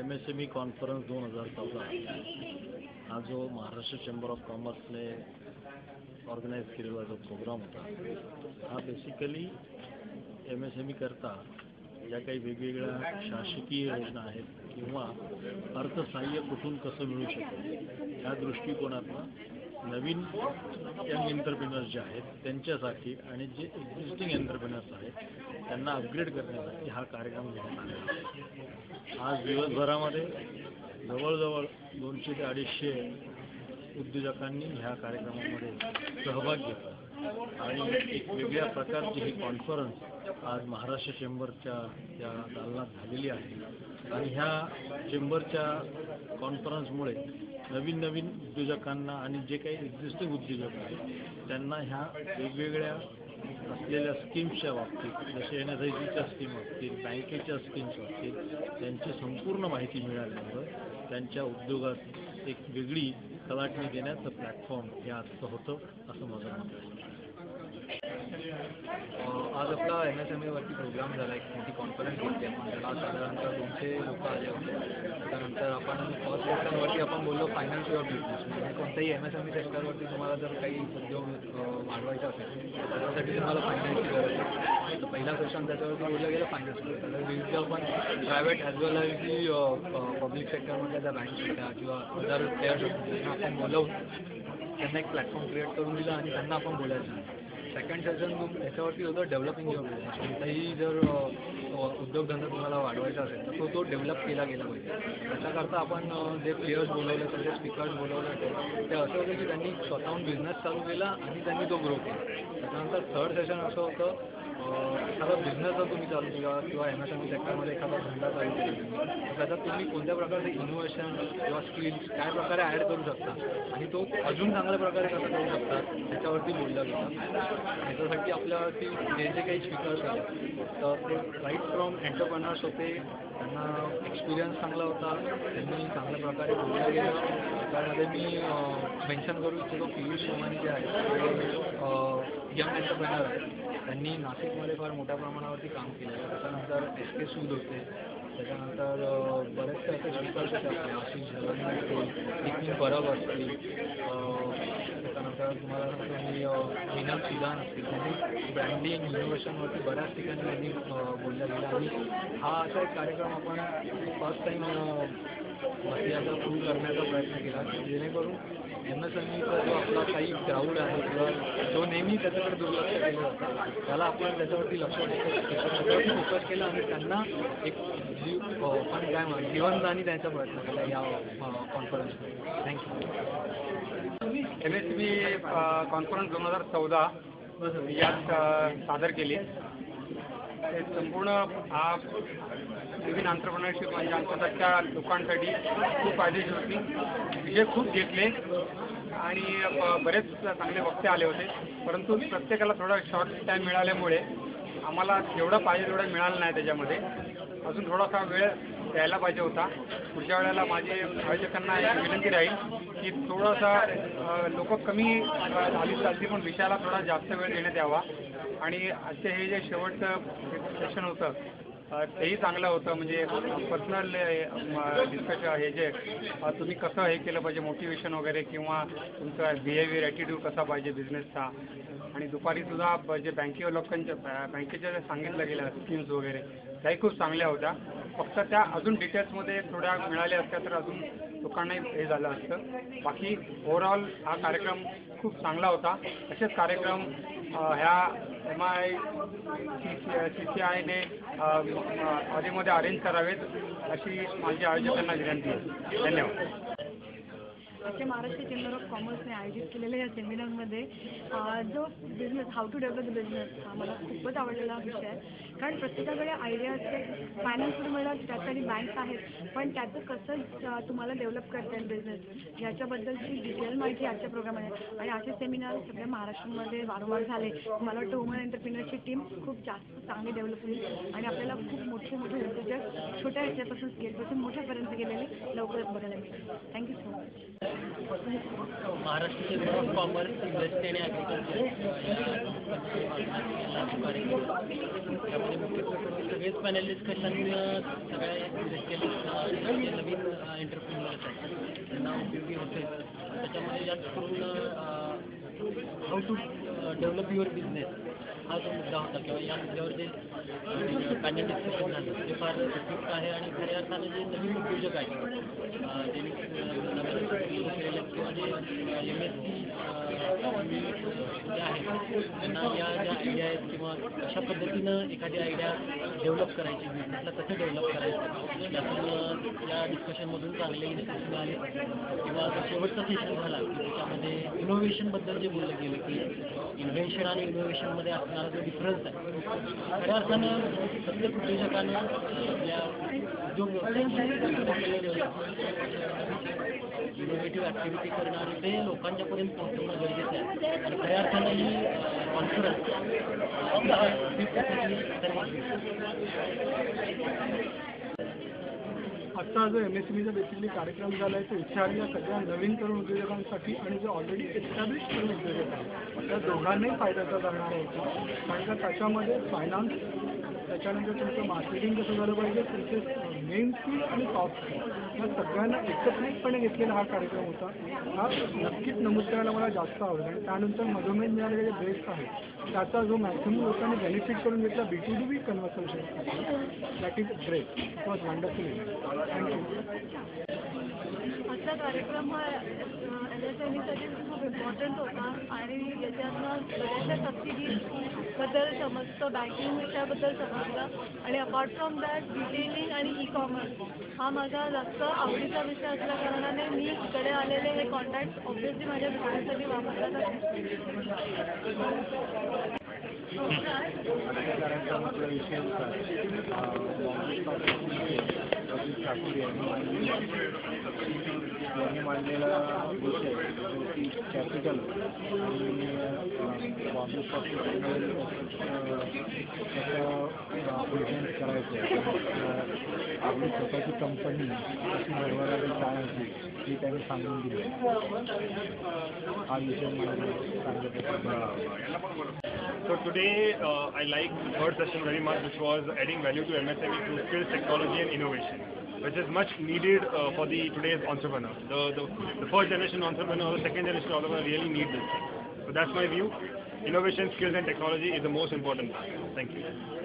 M S M E conference दोन हजार चौदा हा जो महाराष्ट्र चेंबर ऑफ कॉमर्सने ऑर्गनाईज केलेला जो प्रोग्राम होता हा basically M S M E करता ज्या काही वेगवेगळ्या शासकीय योजना आहेत किंवा अर्थसहाय्य कुठून कसं मिळू शकेल ह्या दृष्टिकोनातनं नवीन यंग एंटरप्रिनर्स जे आहेत त्यांच्यासाठी आणि जे एक्झिस्टिंग एंटरप्रिनर्स आहेत त्यांना अपग्रेड करण्यासाठी हा कार्यक्रम घेण्यात आलेला आहे. आज दिवसभरामध्ये जवळजवळ दोनशे ते अडीचशे उद्योजकांनी ह्या कार्यक्रमामध्ये सहभाग घेतला. आणि एक वेगळ्या प्रकारची ही कॉन्फरन्स आज महाराष्ट्र चेंबरच्या त्या दालनात झालेली आहे. आणि ह्या चेंबरच्या कॉन्फरन्समुळे नवीन नवीन उद्योजकांना आणि जे काही एक्झिस्टिंग उद्योजक आहेत त्यांना ह्या वेगवेगळ्या असलेल्या स्कीम्सच्या बाबतीत जसे एन एस आय सीच्या स्कीम असतील बँकेच्या स्कीम्स असतील त्यांची संपूर्ण माहिती मिळाल्यामुळं त्यांच्या उद्योगात एक वेगळी कलाटणी देण्याचं प्लॅटफॉर्म हे आजचं होतं असं माझं मत आहे. आज आपला एम एस एम एवरती प्रोग्राम झाला एक मोठी कॉन्फरन्स घेतली आपण त्याला साधारणतः दोनशे लोक आले होते. त्यानंतर आपण फर्स्ट सेक्टरवरती आपण बोललो फायनान्स युअर बिझनेस म्हणजे कोणत्याही एम एस एम ई सेक्टरवरती तुम्हाला जर काही उद्योग वाढवायचा असेल तर त्याच्यासाठी तुम्हाला फायनान्सची गरज आहे. तर पहिला क्वेश्चन त्याच्यावरती बोललं गेलं फायनान्स त्याला विविध आपण प्रायव्हेट ॲज वेल ॲज की पब्लिक सेक्टरमधल्या ज्या बँक्स होत्या किंवा जर प्लेयर्स होते त्यांना आपण बोलवून त्यांना एक प्लॅटफॉर्म क्रिएट करून दिला आणि त्यांना आपण बोलायचं. सेकंड सेशन याच्यावरती होतं डेव्हलपिंग युअर बिझनेस कोणताही जर उद्योगधंदा तुम्हाला वाढवायचा असेल तर तो तो डेव्हलप केला गेला पाहिजे. त्याच्याकरता आपण जे प्लेयर्स बोलवले तर जे स्पीकर्स बोलवले होते ते असं होतं की त्यांनी स्वतःहून बिझनेस चालू केला आणि त्यांनी तो ग्रो केला. त्याच्यानंतर थर्ड सेशन असं होतं एखादा बिझनेस जर तुम्ही चालू केला किंवा एम एस एम ई सेक्टरमध्ये एखादा धंदा चालू केला तुम्ही, त्याच्यात तुम्ही कोणत्या प्रकारचे इनोव्हेशन किंवा स्किल्स काय प्रकारे ॲड करू शकता? आणि तो अजून चांगल्या प्रकारे कसं करू शकता त्याच्यावरती बोललं गेलं. याच्यासाठी आपल्यावरती जे जे काही स्पीकर्स आहेत तर ते राईट फ्रॉम एंटरप्रनर्स होते त्यांना एक्सपिरियन्स चांगला होता. त्यांनी चांगल्या प्रकारे बोललं गेलं त्यामध्ये मी मेन्शन करू इच्छितो पियुष सोमानी जे आहेत यंग एंटरप्रेनर आहेत. त्यांनी नाशिकमध्ये फार मोठ्या प्रमाणावरती काम केलेलं आहे त्याच्यानंतर एस के सूद होते. त्याच्यानंतर बरेचसे असे स्पीकर्स होते आपले. आशिष झलानी असतील नितीन परब असतील तुम्हाला सांगतो मी अ, सिदान असतील त्यांनी ब्रँडिंग इनोव्हेशनवरती बऱ्याच ठिकाणी त्यांनी बोलल्या गेल्या. आणि हा असा एक कार्यक्रम आपण फर्स्ट टाईम बसियाचा सुरू करण्याचा प्रयत्न केला जेणेकरून एम एस एम ईचा जो आपला काही क्राऊड आहे किंवा जो नेहमी त्याच्याकडे दुर्लक्ष केलं असतं त्याला आपण त्याच्यावरती लक्ष द्यायचं फोकस केला आणि त्यांना एक जीव आपण काय म्हणू जीवनदानी द्यायचा प्रयत्न केला या कॉन्फरन्समध्ये thank you M S B conference दोन हजार चौदा यात सादर केली. ते संपूर्ण हा नवीन आंतरप्रनरशिप म्हणजे आमच्या लोकांसाठी खूप फायदेशीर होती. विषय खूप घेतले आणि बरेच चांगले वक्ते आले होते. परंतु प्रत्येकाला थोडा शॉर्ट टाईम मिळाल्यामुळे आम्हाला जेवढं पाहिजे तेवढं मिळालं नाही त्याच्यामध्ये. अजून थोडासा वेळ द्यायला पाहिजे होता. पुढच्या वेळेला माझी आयोजकांना एक विनंती राहील की थोडासा लोक कमी झाली चालती पण विषयाला थोडा जास्त वेळ देण्यात यावा. आणि आजचे हे जे शेवटचं सेशन होतं तेही चांगलं होतं. म्हणजे पर्सनल डिस्कशन हे जे तुम्ही कसं हे केलं पाहिजे मोटिवेशन वगैरे किंवा तुमचा बिहेवियर ॲटिट्यूड कसा पाहिजे बिझनेसचा आणि दुपारी सुद्धा जे बँके लोकांच्या बँकेच्या जे सांगितलं गेलं स्कीम्स वगैरे त्याही खूप चांगल्या होत्या. फक्त त्या अजून डिटेल्समध्ये थोड्या मिळाल्या असत्या तर अजून लोकांनाही हे झालं असतं. बाकी ओव्हरऑल हा कार्यक्रम खूप चांगला होता. असेच कार्यक्रम ह्या M I C C C आयने आधीमध्ये अरेंज करावेत अशी माझी आयोजकांना विनंती आहे. धन्यवाद. आजच्या महाराष्ट्र चेंबर ऑफ कॉमर्सने आयोजित केलेल्या या सेमिनारमध्ये जो business how to develop business हा मला खूपच आवडलेला विषय आहे. कारण प्रत्येकाकडे आयडिया असते फायनान्स मिळत त्यासाठी बँक्स आहेत पण त्याचं कसं तुम्हाला डेव्हलप करता येईल बिझनेस याच्याबद्दलची डिटेल माहिती आजच्या प्रोग्राममध्ये आणि असे सेमिनार सगळ्या महाराष्ट्रामध्ये वारंवार झाले. मला वाटतं वुमन एंटरप्रिनरची टीम खूप जास्त चांगली डेव्हलप होईल आणि आपल्याला खूप मोठे मोठे उद्योजक छोट्या ह्याच्यापासून स्केलपासून मोठ्यापर्यंत गेलेले लवकरच बघायला मिळेल. Thank you so much Maharashtra chamber of commerce industry आणि ॲग्रिकल्चर त्यामध्ये मुख्यत्वे सगळेच पॅनल डिस्कशन सगळ्या नवीन एंटरप्रिन्युअर्स आहेत. त्यांना उपयोगी होते. त्याच्यामध्ये जास्त करून how to develop your business हा जो मुद्दा होता किंवा या मुद्द्यावर जे पॅनल डिस्कशन झालं ते फार उपयुक्त आहे आणि खऱ्या अर्थाने जे नवीन उद्योजक आहेत जे ज्यांनी नवीन किंवा जे एम एस सी त्यांना या ज्या आयडिया आहेत किंवा अशा पद्धतीनं एखादी आयडिया डेव्हलप करायची बिझनेसला कसं डेव्हलप करायचं यातून या डिस्कशनमधून चांगले डिस्कशन आले. किंवा जो शेवटचा सेशन झाला की त्याच्यामध्ये इनोव्हेशनबद्दल जे बोललं गेलं की इन्व्हेन्शन आणि इनोव्हेशनमध्ये असणारा जो डिफरन्स आहे खऱ्या अर्थानं प्रत्येक उद्योजकानं आपल्या उद्योग इनोव्हेटिव्ह ॲक्टिव्हिटी करणं आणि ते लोकांच्यापर्यंत पोहोचवणं गरजेचं आहे खऱ्या अर्थानं ही जो एम एस एम ईचा बेसिकली कार्यक्रम झाला आहे तो इच्छा सगळ्या नवीन तरुण उद्योजकांसाठी आणि जे ऑलरेडी एस्टॅब्लिश तरुण उद्योजक आहेत. त्या दोघांनाही फायद्याचा करणार आहे. कारण का त्याच्यामध्ये फायनान्स त्याच्यानंतर तुमचं मार्केटिंग कसं झालं पाहिजे? तुमचे मेन स्किल आणि सॉफ्ट स्किल या सगळ्यांना एकत्रितपणे घेतलेला हा कार्यक्रम होता. हा नक्कीच नमूद करायला मला जास्त आवडेल आणि त्यानंतर मधोमेध मिळालेले जे बेस्ट आहे त्याचा जो मॅक्झिमम लोकांनी बेनिफिट करून घेतला B to B B conversation that is great it was wonderful thank you आजचा कार्यक्रम हा खूप इम्पॉर्टंट होता आणि याच्यातनं बऱ्याचशा सबसिडीबद्दल समजतं बँकिंग विषयाबद्दल समजलं. आणि अपार्ट फ्रॉम दॅट डिटेलिंग आणि ई कॉमर्स हा माझा जास्त आवडीचा विषय असल्या कारणाने मी इकडे आलेले हे कॉन्टॅक्ट ऑब्व्हियसली माझ्या बिझनेससाठी वापरला कार्यक्रमाचा विषय यांनी मांडलेला विषय जो की कॅपिटल आणि बॉम्बे स्टॉक कसं प्रेझेंट करायचं आपली स्वतःची कंपनी कशी भरभरावी काय होती हे त्यांनी सांगून दिली हा विषय मला सांगितलं So today uh, I liked the third session very much, which was adding value to MSME through skills, technology, and innovation, which is much needed uh, for the today's entrepreneur. The, the the first generation entrepreneur, the second generation entrepreneur really need this. So that's my view. Innovation, skills, and technology is the most important part. Thank you.